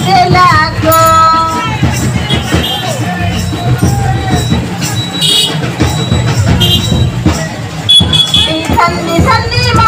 del lago. Sandy, Sandy,